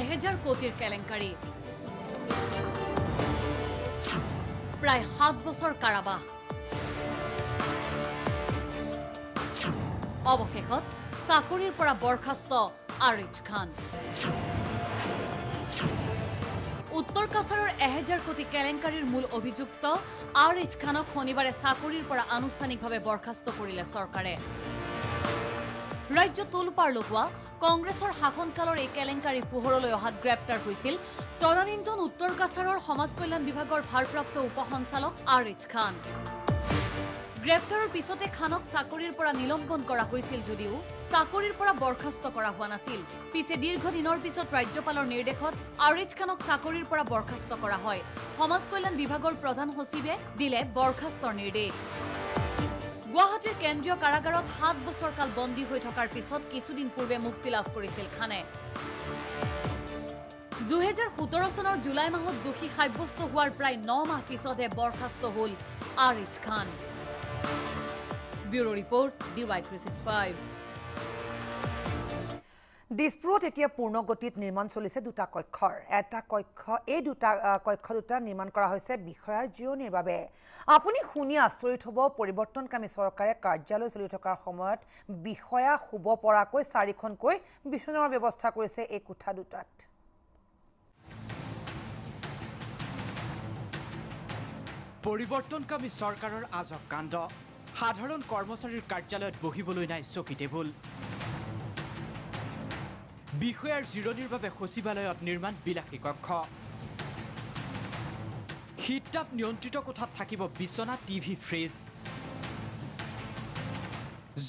এহেজাৰ কোটিৰ কেলেংকাৰী। প্ৰায় সাত বছৰ কাৰাবাস। অৱশেষত চাকৰিৰ পৰা বৰ্খাস্ত আৰিজ খান। উত্তৰ কাছাৰৰ এহেজাৰ কোটি কেলেংকাৰীৰ মূল অভিযুক্ত আৰ খানক শনিবাৰে চাকৰিৰ পৰা আনুষ্ঠানিকভাৱে বৰ্খাস্ত কৰিলে চৰকাৰে। ৰাজ্য তোলপাৰ লগোৱা কংগ্ৰেছৰ শাসনকালৰ এই কেলেংকাৰী পোহৰলৈ অহাত গ্ৰেপ্তাৰ হৈছিল তদানীন্তন উত্তৰ কাছাৰৰ সমাজ কল্যাণ বিভাগৰ ভাৰপ্ৰাপ্ত উপ সঞ্চালক আৰ এইচ খান। গ্ৰেপ্তাৰৰ পিছতে খানক চাকৰিৰ পৰা নিলম্বন কৰা হৈছিল যদিও চাকৰিৰ পৰা বৰ্খাস্ত কৰা হোৱা নাছিল। পিছে দীৰ্ঘদিনৰ পিছত ৰাজ্যপালৰ নিৰ্দেশত আৰ এইচ খানক চাকৰিৰ পৰা বৰ্খাস্ত কৰা হয়। সমাজ কল্যাণ বিভাগৰ প্ৰধান সচিবে দিলে বৰ্খাস্তৰ নিৰ্দেশ। গুৱাহাটীৰ কেন্দ্ৰীয় কাৰাগাৰত সাত বছৰ কাল বন্দী হৈ থকাৰ পিছত কিছুদিন পূৰ্বে মুক্তি লাভ কৰিছিল খানে। দুহেজাৰ সোতৰ চনৰ জুলাই মাহত দোষী সাব্যস্ত হোৱাৰ প্ৰায় ন মাহ পিছতহে বৰ্খাস্ত হ'ল Ariz Khan. Bureau report D Y three six five. দিছপুৰত এতিয়া পূৰ্ণগতিত নিৰ্মাণ চলিছে দুটা কক্ষৰ। এটা কক্ষ এই দুটা কক্ষ দুটা নিৰ্মাণ কৰা হৈছে বিষয়াৰ জিৰণিৰ বাবে। আপুনি শুনি আচৰিত হ'ব পৰিৱৰ্তনকামী চৰকাৰে কাৰ্যালয় চলি থকাৰ সময়ত বিষয়া শুব পৰাকৈ চাৰিখনকৈ বিচনাৰ ব্যৱস্থা কৰিছে এই কোঠা দুটাত। পৰিৱৰ্তনকামী চৰকাৰৰ আজব কাণ্ড। সাধাৰণ কৰ্মচাৰীৰ কাৰ্যালয়ত বহিবলৈ নাই চকী টেবুল। বিষয়াৰ জিৰণিৰ বাবে সচিবালয়ত নিৰ্মাণ বিলাসী কক্ষ। শীততাপ নিয়ন্ত্ৰিত কোঠাত থাকিব বিচনা টিভি ফ্ৰিজ।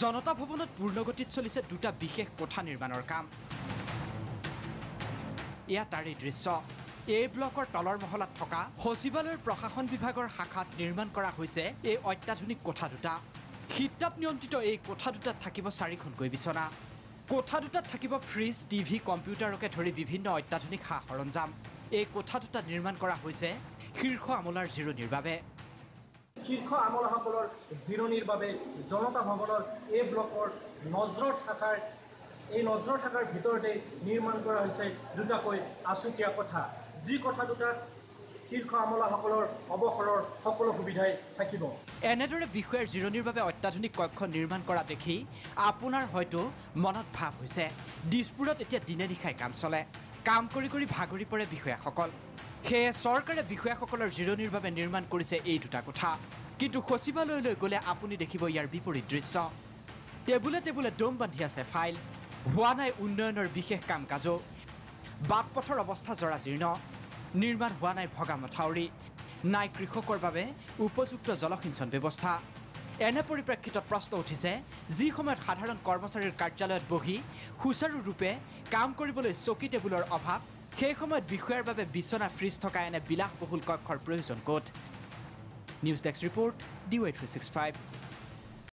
জনতা ভৱনত পূৰ্ণগতিত চলিছে দুটা বিশেষ কোঠা নিৰ্মাণৰ কাম। এয়া তাৰেই দৃশ্য। এই ব্লকৰ তলৰ মহলাত থকা সচিবালয়ৰ প্ৰশাসন বিভাগৰ শাখাত নিৰ্মাণ কৰা হৈছে এই অত্যাধুনিক কোঠা দুটা। শীততাপ নিয়ন্ত্ৰিত এই কোঠা দুটাত থাকিব চাৰিখনকৈ বিচনা। কোঠা দুটাত থাকিব ফ্ৰিজ টিভি কম্পিউটাৰকে ধৰি বিভিন্ন অত্যাধুনিক সা সৰঞ্জাম এই কোঠা দুটা নিৰ্মাণ কৰা হৈছে শীৰ্ষ আমোলাৰ জিৰণিৰ বাবে। শীৰ্ষ আমলাসকলৰ জিৰণিৰ বাবে জনতা ভৱনৰ এই ব্লকৰ নজৰত থকাৰ এই নজৰত থকাৰ ভিতৰতে নিৰ্মাণ কৰা হৈছে দুটাকৈ আছুতীয়া কোঠা। যি কোঠা দুটাত শীৰ্ষ আমলাসকলৰ অৱসৰৰ সকলো সুবিধাই থাকিব। এনেদৰে বিষয়াৰ জিৰণিৰ বাবে অত্যাধুনিক কক্ষ নিৰ্মাণ কৰা দেখি আপোনাৰ হয়তো মনত ভাৱ হৈছে দিছপুৰত এতিয়া দিনে নিশাই কাম চলে। কাম কৰি কৰি ভাগৰি পৰে বিষয়াসকল। সেয়ে চৰকাৰে বিষয়াসকলৰ জিৰণিৰ বাবে নিৰ্মাণ কৰিছে এই দুটা কোঠা। কিন্তু সচিবালয়লৈ গ'লে আপুনি দেখিব ইয়াৰ বিপৰীত দৃশ্য। টেবুলে টেবুলে দম বান্ধি আছে ফাইল। হোৱা নাই উন্নয়নৰ বিশেষ কাম কাজো বাট পথৰ অৱস্থা জৰাজীৰ্ণ। নিৰ্মাণ হোৱা নাই ভগা মথাউৰি নাই কৃষকৰ বাবে উপযুক্ত জলসিঞ্চন ব্যৱস্থা। এনে পৰিপ্ৰেক্ষিতত প্ৰশ্ন উঠিছে যি সময়ত সাধাৰণ কৰ্মচাৰীৰ কাৰ্যালয়ত বহি সুচাৰুৰূপে কাম কৰিবলৈ চকী টেবুলৰ অভাৱ সেই সময়ত বিষয়াৰ বাবে বিচনা ফ্ৰিজ থকা এনে বিলাসবহুল কক্ষৰ প্ৰয়োজন ক'ত? News desk report D Y three six five